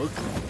dog.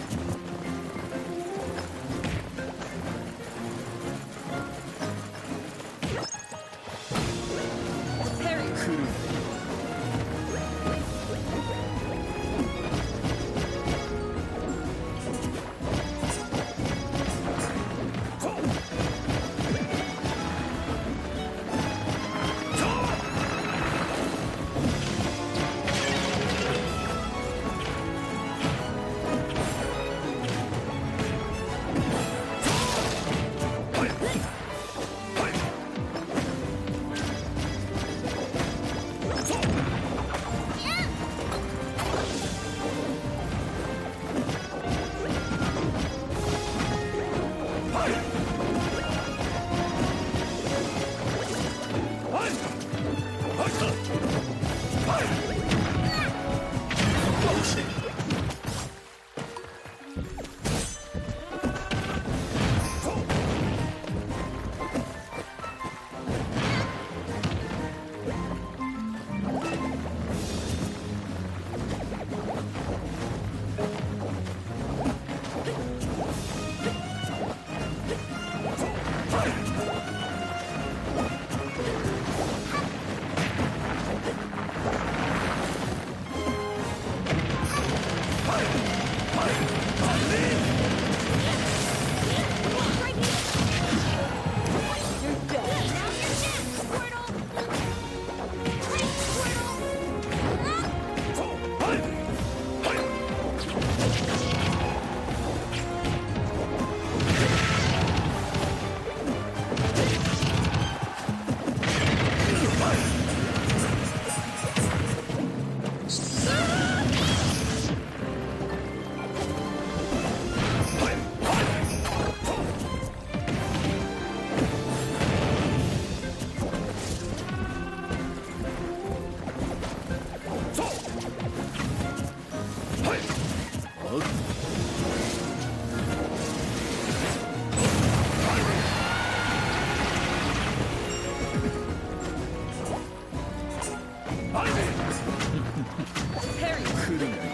Parry.